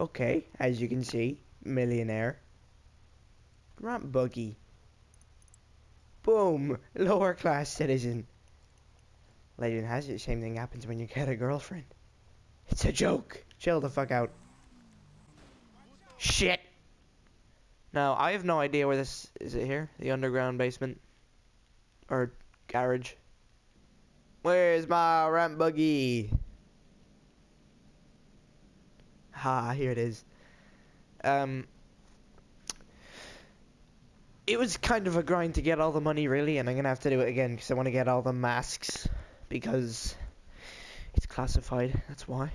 Okay, as you can see, millionaire. Ramp buggy. Boom! Lower class citizen. Legend has it, same thing happens when you get a girlfriend. It's a joke. Chill the fuck out. Shit! Now, I have no idea where this... Is it here? The underground basement? Or garage? Where's my ramp buggy? Ha, here it is. Um, it was kind of a grind to get all the money, really, and I'm gonna have to do it again because I want to get all the masks because it's classified. That's why.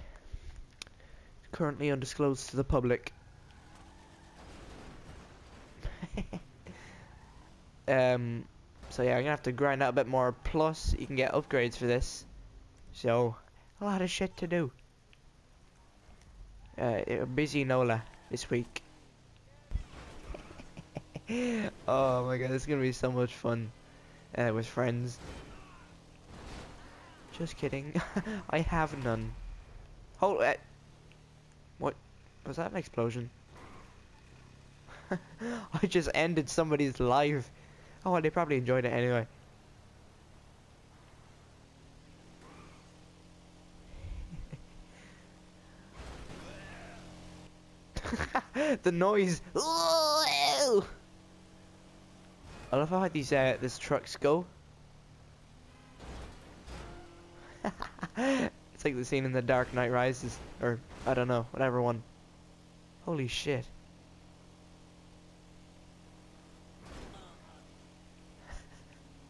Currently undisclosed to the public. um, so yeah, I'm gonna have to grind out a bit more. Plus, you can get upgrades for this. So, a lot of shit to do. Uh, busy Nola this week. oh my god, it's gonna be so much fun uh, with friends. Just kidding. I have none. Hold. Uh, what was that? An explosion? I just ended somebody's life. Oh, well, they probably enjoyed it anyway. the noise. I love how these uh, these trucks go. it's like the scene in The Dark Knight Rises, or I don't know, whatever one. Holy shit.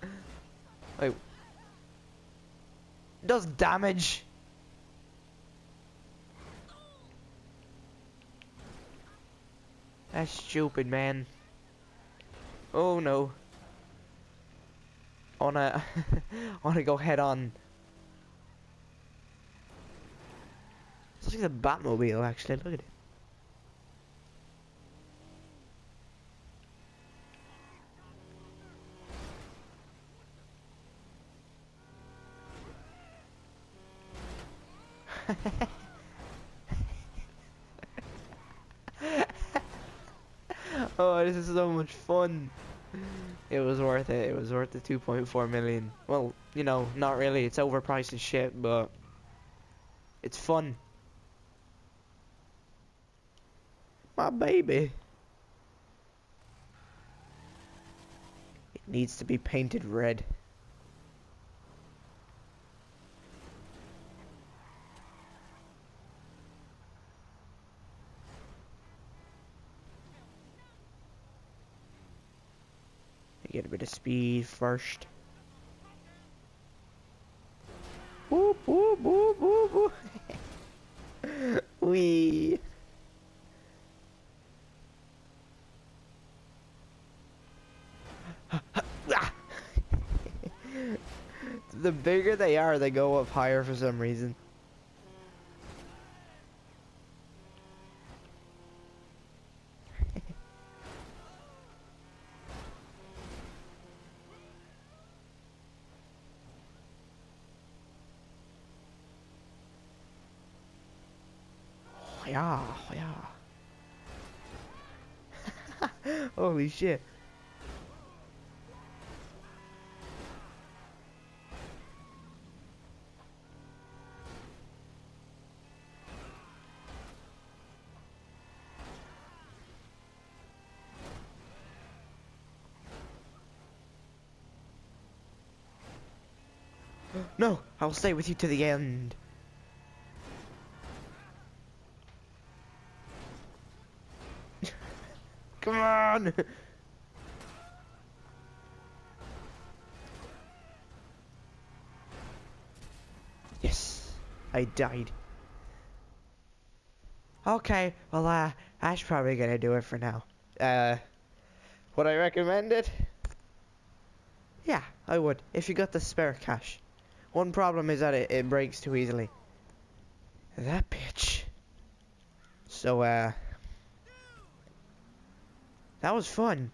Wait. Does damage. That's stupid, man. Oh no. Wanna, wanna go head on. It's like the Batmobile, actually. Look at it. oh, this is so much fun. It was worth it. It was worth the 2.4 million. Well, you know, not really. It's overpriced as shit, but it's fun. My baby. It needs to be painted red. Get a bit of speed first. Whoop. Wee. the bigger they are, they go up higher for some reason. Yeah, yeah. Holy shit. no, I will stay with you to the end. Come on! yes, I died. Okay, well, uh, that's probably gonna do it for now. Uh, would I recommend it? Yeah, I would, if you got the spare cash. One problem is that it, it breaks too easily. That bitch. So, uh... That was fun.